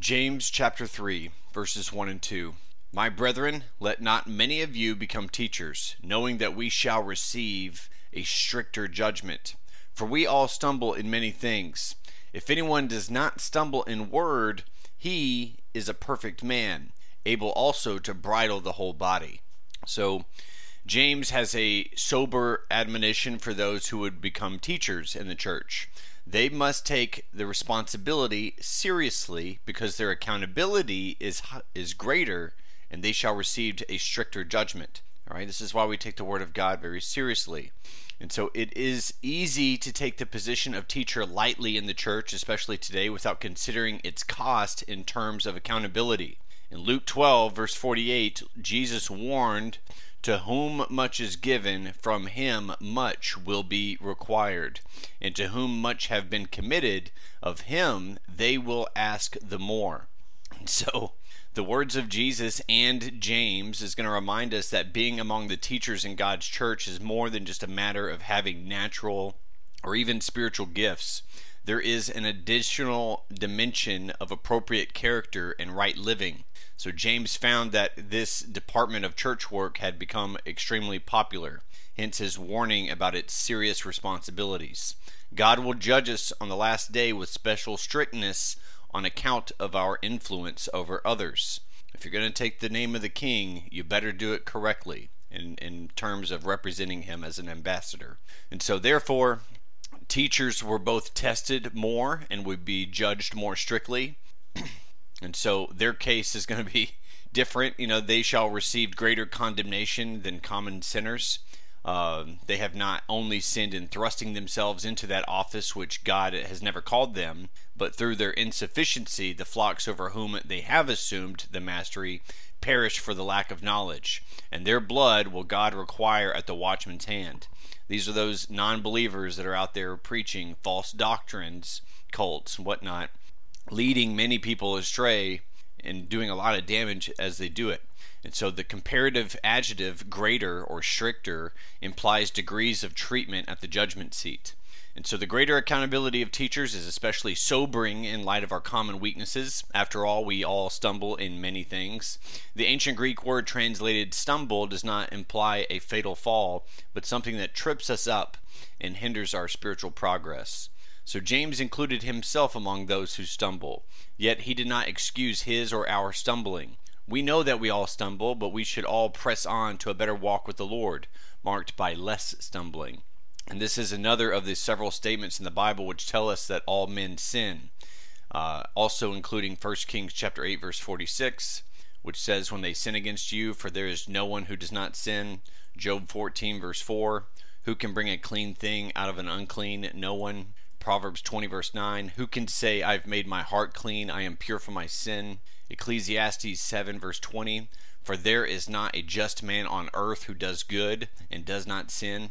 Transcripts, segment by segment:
James chapter 3, verses 1 and 2. My brethren, let not many of you become teachers, knowing that we shall receive a stricter judgment. For we all stumble in many things. If anyone does not stumble in word, he is a perfect man, able also to bridle the whole body. So, James has a sober admonition for those who would become teachers in the church. They must take the responsibility seriously because their accountability is is greater and they shall receive a stricter judgment. All right, this is why we take the word of God very seriously. And so it is easy to take the position of teacher lightly in the church, especially today, without considering its cost in terms of accountability. In Luke 12, verse 48, Jesus warned to whom much is given, from him much will be required. And to whom much have been committed, of him they will ask the more. So, the words of Jesus and James is going to remind us that being among the teachers in God's church is more than just a matter of having natural or even spiritual gifts. There is an additional dimension of appropriate character and right living so James found that this department of church work had become extremely popular, hence his warning about its serious responsibilities. God will judge us on the last day with special strictness on account of our influence over others. If you're going to take the name of the king, you better do it correctly in, in terms of representing him as an ambassador. And so, therefore, teachers were both tested more and would be judged more strictly. And so their case is going to be different. You know, they shall receive greater condemnation than common sinners. Uh, they have not only sinned in thrusting themselves into that office which God has never called them, but through their insufficiency, the flocks over whom they have assumed the mastery perish for the lack of knowledge, and their blood will God require at the watchman's hand. These are those non believers that are out there preaching false doctrines, cults, and whatnot, leading many people astray and doing a lot of damage as they do it. And so the comparative adjective greater or stricter implies degrees of treatment at the judgment seat. And so the greater accountability of teachers is especially sobering in light of our common weaknesses. After all, we all stumble in many things. The ancient Greek word translated stumble does not imply a fatal fall, but something that trips us up and hinders our spiritual progress. So James included himself among those who stumble, yet he did not excuse his or our stumbling. We know that we all stumble, but we should all press on to a better walk with the Lord, marked by less stumbling. And this is another of the several statements in the Bible which tell us that all men sin. Uh, also including 1 Kings chapter 8 verse 46, which says, "When they sin against you, for there is no one who does not sin." Job 14 verse 4, "Who can bring a clean thing out of an unclean? No one." Proverbs 20, verse 9. Who can say, I've made my heart clean, I am pure from my sin? Ecclesiastes 7, verse 20. For there is not a just man on earth who does good and does not sin.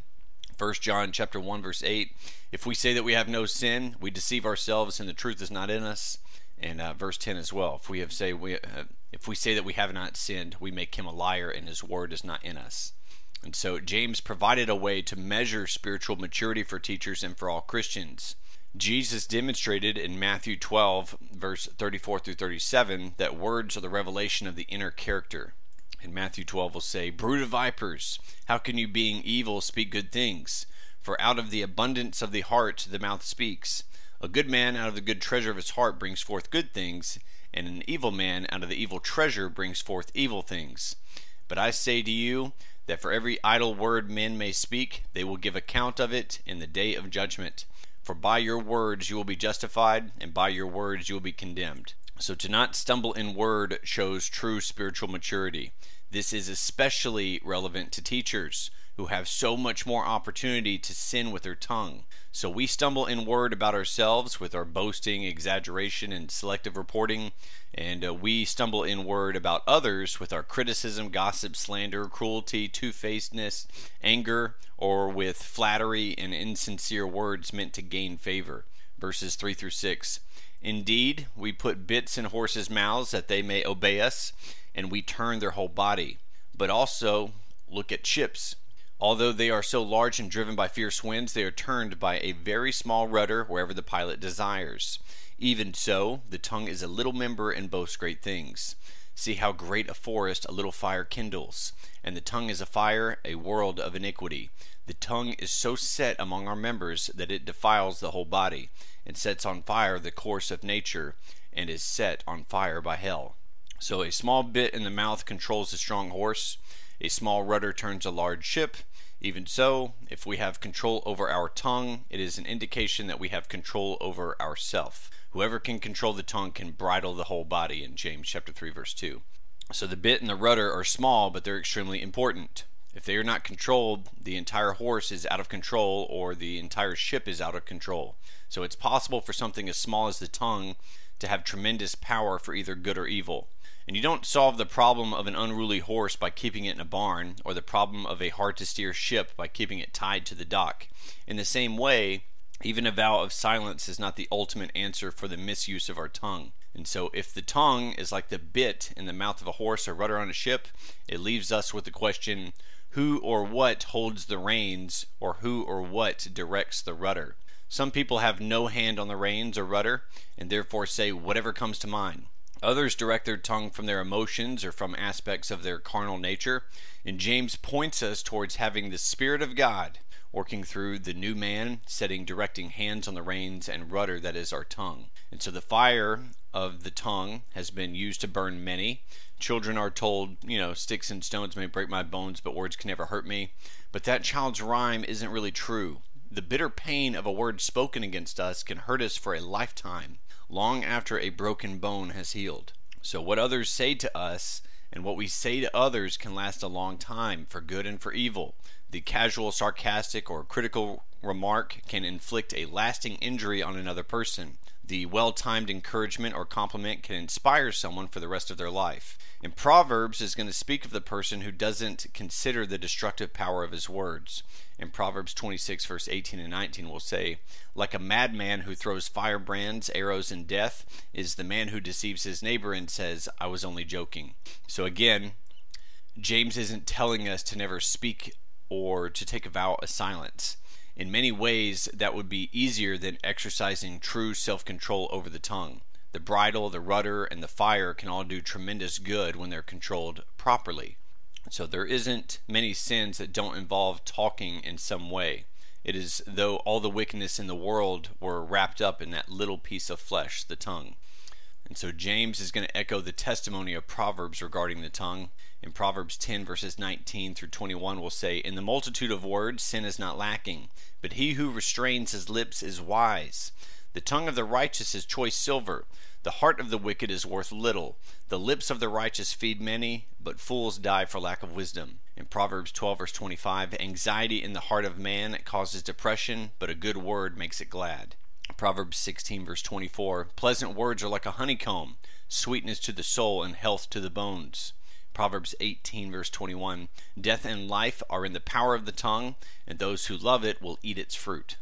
1 John chapter 1 verse 8 if we say that we have no sin we deceive ourselves and the truth is not in us and uh, verse 10 as well if we have say we uh, if we say that we have not sinned we make him a liar and his word is not in us and so James provided a way to measure spiritual maturity for teachers and for all Christians. Jesus demonstrated in Matthew 12, verse 34 through 37, that words are the revelation of the inner character. In Matthew 12 will say, Brood of vipers, how can you, being evil, speak good things? For out of the abundance of the heart the mouth speaks. A good man out of the good treasure of his heart brings forth good things, and an evil man out of the evil treasure brings forth evil things. But I say to you, that for every idle word men may speak, they will give account of it in the day of judgment. For by your words you will be justified, and by your words you will be condemned. So to not stumble in word shows true spiritual maturity. This is especially relevant to teachers who have so much more opportunity to sin with their tongue. So we stumble in word about ourselves with our boasting, exaggeration, and selective reporting, and uh, we stumble in word about others with our criticism, gossip, slander, cruelty, two facedness, anger, or with flattery and insincere words meant to gain favor. Verses 3 through 6. Indeed, we put bits in horses' mouths that they may obey us, and we turn their whole body. But also, look at ships Although they are so large and driven by fierce winds, they are turned by a very small rudder wherever the pilot desires. Even so, the tongue is a little member and boasts great things. See how great a forest a little fire kindles. And the tongue is a fire, a world of iniquity. The tongue is so set among our members that it defiles the whole body, and sets on fire the course of nature, and is set on fire by hell. So a small bit in the mouth controls a strong horse, a small rudder turns a large ship. Even so, if we have control over our tongue, it is an indication that we have control over ourself. Whoever can control the tongue can bridle the whole body in James chapter 3 verse 2. So the bit and the rudder are small, but they're extremely important. If they are not controlled, the entire horse is out of control or the entire ship is out of control. So it's possible for something as small as the tongue to have tremendous power for either good or evil. And you don't solve the problem of an unruly horse by keeping it in a barn, or the problem of a hard to steer ship by keeping it tied to the dock. In the same way, even a vow of silence is not the ultimate answer for the misuse of our tongue. And so, if the tongue is like the bit in the mouth of a horse or rudder on a ship, it leaves us with the question who or what holds the reins, or who or what directs the rudder. Some people have no hand on the reins or rudder, and therefore say whatever comes to mind. Others direct their tongue from their emotions or from aspects of their carnal nature. And James points us towards having the Spirit of God working through the new man, setting directing hands on the reins and rudder that is our tongue. And so the fire of the tongue has been used to burn many. Children are told, you know, sticks and stones may break my bones, but words can never hurt me. But that child's rhyme isn't really true. The bitter pain of a word spoken against us can hurt us for a lifetime long after a broken bone has healed. So, what others say to us and what we say to others can last a long time, for good and for evil. The casual, sarcastic, or critical remark can inflict a lasting injury on another person. The well timed encouragement or compliment can inspire someone for the rest of their life. In Proverbs is going to speak of the person who doesn't consider the destructive power of his words. In Proverbs 26, verse 18 and 19, will say, Like a madman who throws firebrands, arrows, and death, is the man who deceives his neighbor and says, I was only joking. So again, James isn't telling us to never speak or to take a vow of silence. In many ways, that would be easier than exercising true self control over the tongue. The bridle, the rudder, and the fire can all do tremendous good when they're controlled properly. So there isn't many sins that don't involve talking in some way. It is though all the wickedness in the world were wrapped up in that little piece of flesh, the tongue. And so James is going to echo the testimony of Proverbs regarding the tongue. In Proverbs 10, verses 19 through 21, will say, In the multitude of words, sin is not lacking, but he who restrains his lips is wise. The tongue of the righteous is choice silver. The heart of the wicked is worth little. The lips of the righteous feed many, but fools die for lack of wisdom. In Proverbs 12, verse 25, anxiety in the heart of man causes depression, but a good word makes it glad. Proverbs 16, verse 24 Pleasant words are like a honeycomb, sweetness to the soul and health to the bones. Proverbs 18, verse 21 Death and life are in the power of the tongue, and those who love it will eat its fruit.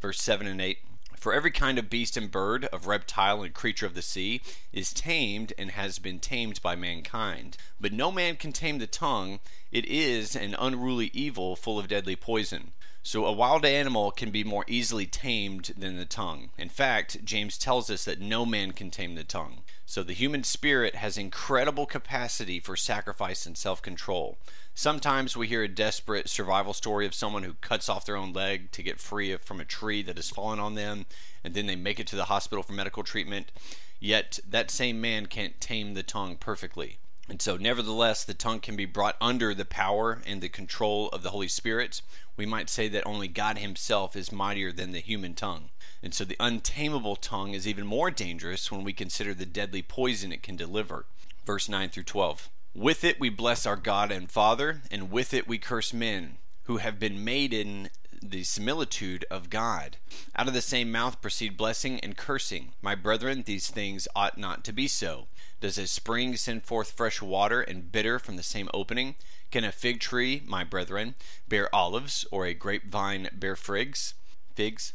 Verse 7 and 8 For every kind of beast and bird, of reptile and creature of the sea, is tamed and has been tamed by mankind. But no man can tame the tongue, it is an unruly evil full of deadly poison. So a wild animal can be more easily tamed than the tongue. In fact, James tells us that no man can tame the tongue. So the human spirit has incredible capacity for sacrifice and self control. Sometimes we hear a desperate survival story of someone who cuts off their own leg to get free from a tree that has fallen on them, and then they make it to the hospital for medical treatment. Yet that same man can't tame the tongue perfectly. And so, nevertheless, the tongue can be brought under the power and the control of the Holy Spirit. We might say that only God Himself is mightier than the human tongue. And so, the untamable tongue is even more dangerous when we consider the deadly poison it can deliver. Verse 9 through 12. With it we bless our God and Father, and with it we curse men who have been made in the similitude of God. Out of the same mouth proceed blessing and cursing. My brethren, these things ought not to be so. Does a spring send forth fresh water and bitter from the same opening? Can a fig tree, my brethren, bear olives, or a grapevine bear figs? Figs.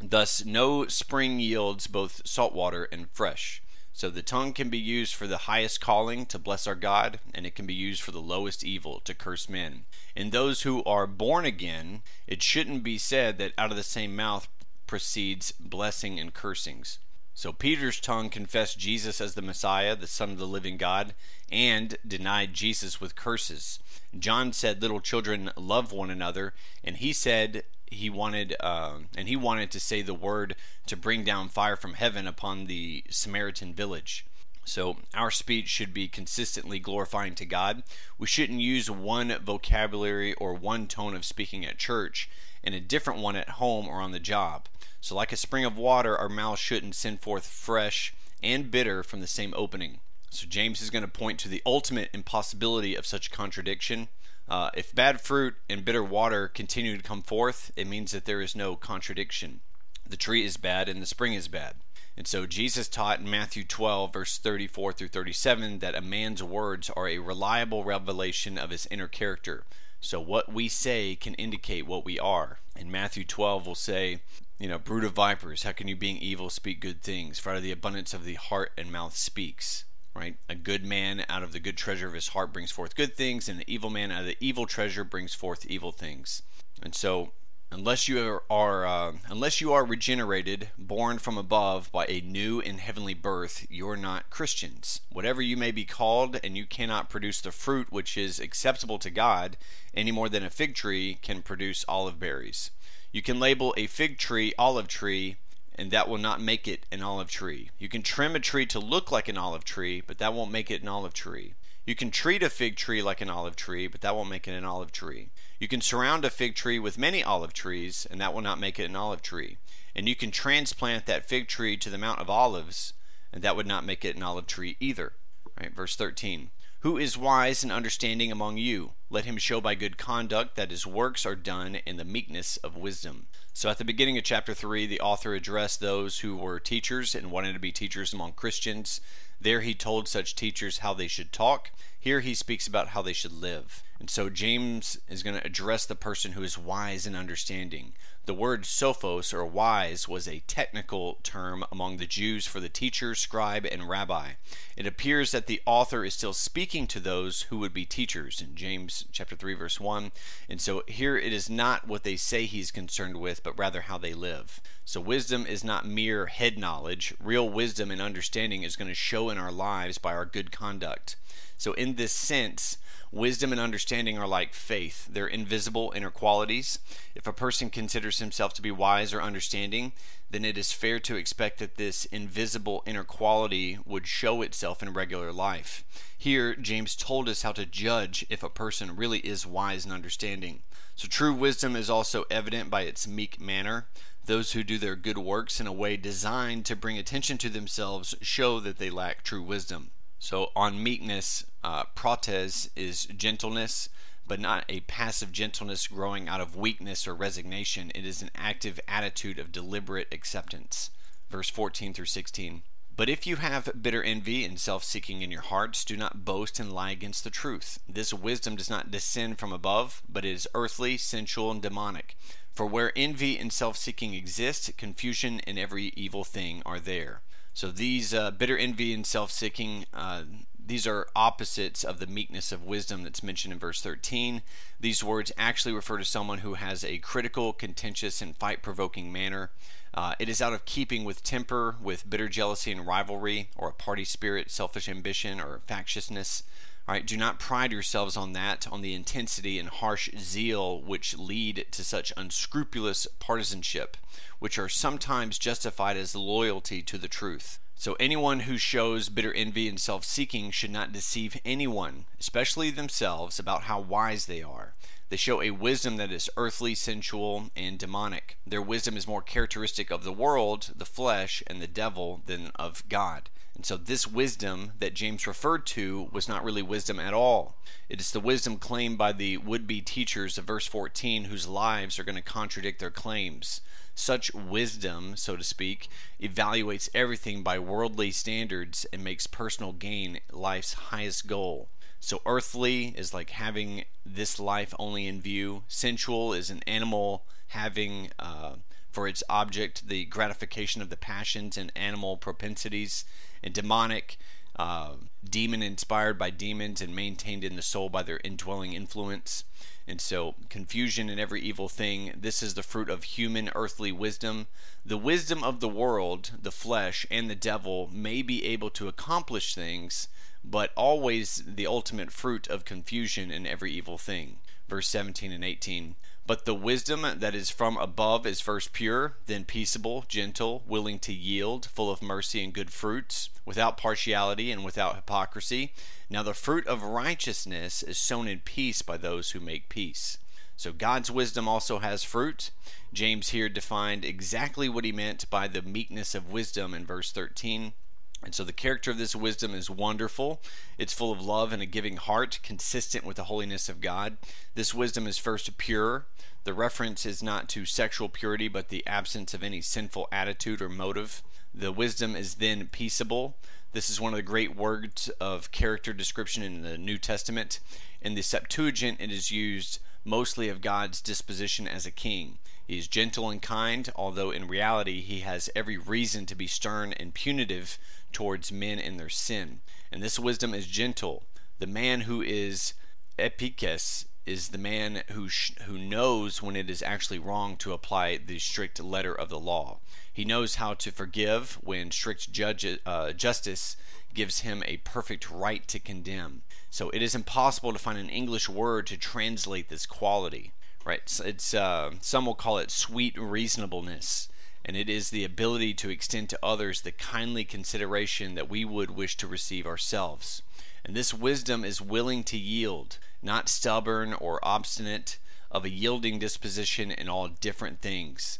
Thus no spring yields both salt water and fresh. So the tongue can be used for the highest calling to bless our God, and it can be used for the lowest evil to curse men. In those who are born again, it shouldn't be said that out of the same mouth proceeds blessing and cursings. So Peter's tongue confessed Jesus as the Messiah, the Son of the living God, and denied Jesus with curses. John said, "Little children, love one another," and he said he wanted, uh, and he wanted to say the word to bring down fire from heaven upon the Samaritan village. So our speech should be consistently glorifying to God. We shouldn't use one vocabulary or one tone of speaking at church and a different one at home or on the job. So, like a spring of water, our mouth shouldn't send forth fresh and bitter from the same opening. So, James is going to point to the ultimate impossibility of such contradiction. Uh, if bad fruit and bitter water continue to come forth, it means that there is no contradiction. The tree is bad and the spring is bad. And so Jesus taught in Matthew 12, verse 34 through 37, that a man's words are a reliable revelation of his inner character. So what we say can indicate what we are. In Matthew 12, we'll say, you know, brood of vipers, how can you, being evil, speak good things? For out of the abundance of the heart and mouth speaks. Right? A good man out of the good treasure of his heart brings forth good things, and an evil man out of the evil treasure brings forth evil things. And so, unless you are, are uh, unless you are regenerated, born from above by a new and heavenly birth, you're not Christians. Whatever you may be called, and you cannot produce the fruit which is acceptable to God, any more than a fig tree can produce olive berries. You can label a fig tree olive tree, and that will not make it an olive tree. You can trim a tree to look like an olive tree, but that won't make it an olive tree. You can treat a fig tree like an olive tree, but that won't make it an olive tree. You can surround a fig tree with many olive trees, and that will not make it an olive tree. And you can transplant that fig tree to the Mount of Olives, and that would not make it an olive tree either. Right, verse 13. Who is wise and understanding among you? Let him show by good conduct that his works are done in the meekness of wisdom. So, at the beginning of chapter 3, the author addressed those who were teachers and wanted to be teachers among Christians. There, he told such teachers how they should talk. Here, he speaks about how they should live. And so, James is going to address the person who is wise and understanding. The word sophos, or wise, was a technical term among the Jews for the teacher, scribe, and rabbi. It appears that the author is still speaking to those who would be teachers in James chapter 3 verse 1. And so here it is not what they say he's concerned with, but rather how they live. So wisdom is not mere head knowledge. Real wisdom and understanding is going to show in our lives by our good conduct. So in this sense, Wisdom and understanding are like faith, they're invisible inner qualities. If a person considers himself to be wise or understanding, then it is fair to expect that this invisible inner quality would show itself in regular life. Here, James told us how to judge if a person really is wise and understanding. So, true wisdom is also evident by its meek manner. Those who do their good works in a way designed to bring attention to themselves show that they lack true wisdom. So on meekness, uh, prautes is gentleness, but not a passive gentleness growing out of weakness or resignation. It is an active attitude of deliberate acceptance. Verse 14 through 16. But if you have bitter envy and self seeking in your hearts, do not boast and lie against the truth. This wisdom does not descend from above, but is earthly, sensual, and demonic. For where envy and self seeking exist, confusion and every evil thing are there. So these uh, bitter envy and self-seeking, uh, these are opposites of the meekness of wisdom that's mentioned in verse 13. These words actually refer to someone who has a critical, contentious, and fight-provoking manner. Uh, it is out of keeping with temper, with bitter jealousy and rivalry, or a party spirit, selfish ambition, or factiousness. All right, do not pride yourselves on that, on the intensity and harsh zeal which lead to such unscrupulous partisanship, which are sometimes justified as loyalty to the truth. So, anyone who shows bitter envy and self seeking should not deceive anyone, especially themselves, about how wise they are. They show a wisdom that is earthly, sensual, and demonic. Their wisdom is more characteristic of the world, the flesh, and the devil than of God. And so, this wisdom that James referred to was not really wisdom at all. It is the wisdom claimed by the would be teachers of verse 14 whose lives are going to contradict their claims. Such wisdom, so to speak, evaluates everything by worldly standards and makes personal gain life's highest goal. So, earthly is like having this life only in view, sensual is an animal having. Uh, for its object the gratification of the passions and animal propensities, and demonic, uh, demon inspired by demons and maintained in the soul by their indwelling influence. And so, confusion in every evil thing, this is the fruit of human earthly wisdom. The wisdom of the world, the flesh, and the devil may be able to accomplish things, but always the ultimate fruit of confusion in every evil thing. Verse 17 and 18. But the wisdom that is from above is first pure, then peaceable, gentle, willing to yield, full of mercy and good fruits, without partiality and without hypocrisy. Now the fruit of righteousness is sown in peace by those who make peace. So God's wisdom also has fruit. James here defined exactly what he meant by the meekness of wisdom in verse 13. And so the character of this wisdom is wonderful. It's full of love and a giving heart, consistent with the holiness of God. This wisdom is first pure. The reference is not to sexual purity, but the absence of any sinful attitude or motive. The wisdom is then peaceable. This is one of the great words of character description in the New Testament. In the Septuagint, it is used mostly of God's disposition as a king. He is gentle and kind, although in reality he has every reason to be stern and punitive towards men in their sin. And this wisdom is gentle. The man who is epieikes is the man who sh- who knows when it is actually wrong to apply the strict letter of the law. He knows how to forgive when strict judge, uh, justice gives him a perfect right to condemn. So it is impossible to find an English word to translate this quality. Right? It's, uh, some will call it sweet reasonableness and it is the ability to extend to others the kindly consideration that we would wish to receive ourselves. And this wisdom is willing to yield, not stubborn or obstinate, of a yielding disposition in all different things.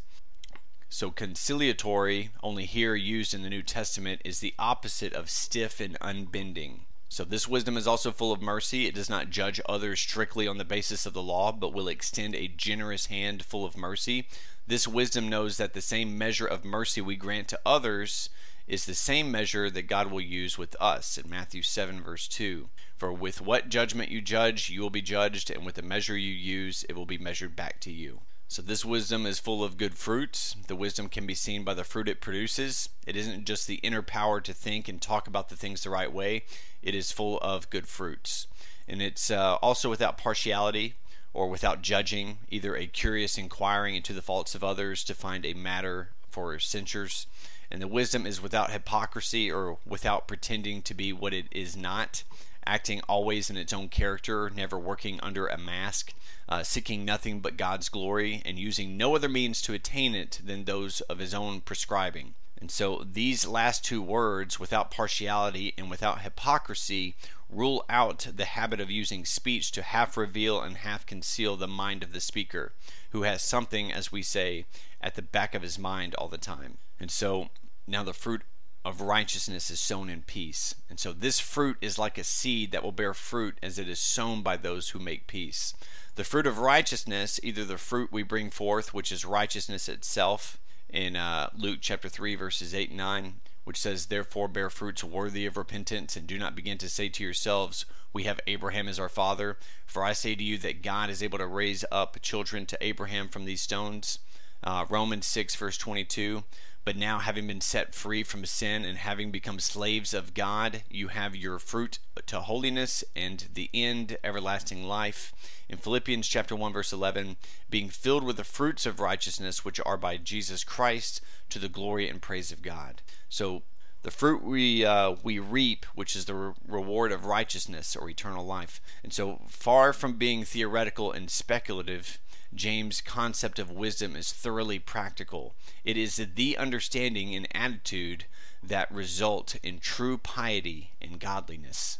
So, conciliatory, only here used in the New Testament, is the opposite of stiff and unbending. So, this wisdom is also full of mercy. It does not judge others strictly on the basis of the law, but will extend a generous hand full of mercy this wisdom knows that the same measure of mercy we grant to others is the same measure that God will use with us in Matthew 7, verse 2. For with what judgment you judge, you will be judged, and with the measure you use, it will be measured back to you. So, this wisdom is full of good fruits. The wisdom can be seen by the fruit it produces. It isn't just the inner power to think and talk about the things the right way, it is full of good fruits. And it's uh, also without partiality or without judging, either a curious inquiring into the faults of others to find a matter for censures. And the wisdom is without hypocrisy or without pretending to be what it is not, acting always in its own character, never working under a mask, uh, seeking nothing but God's glory, and using no other means to attain it than those of his own prescribing. And so these last two words, without partiality and without hypocrisy, rule out the habit of using speech to half reveal and half conceal the mind of the speaker, who has something, as we say, at the back of his mind all the time. And so now the fruit of righteousness is sown in peace. And so this fruit is like a seed that will bear fruit as it is sown by those who make peace. The fruit of righteousness, either the fruit we bring forth, which is righteousness itself, in uh, Luke chapter 3, verses 8 and 9, which says, Therefore bear fruits worthy of repentance, and do not begin to say to yourselves, We have Abraham as our father. For I say to you that God is able to raise up children to Abraham from these stones. Uh, Romans 6, verse 22. But now, having been set free from sin and having become slaves of God, you have your fruit to holiness and the end everlasting life. In Philippians chapter 1 verse 11, being filled with the fruits of righteousness which are by Jesus Christ to the glory and praise of God. So the fruit we uh, we reap, which is the re- reward of righteousness or eternal life. And so, far from being theoretical and speculative, James' concept of wisdom is thoroughly practical. It is the understanding and attitude that result in true piety and godliness.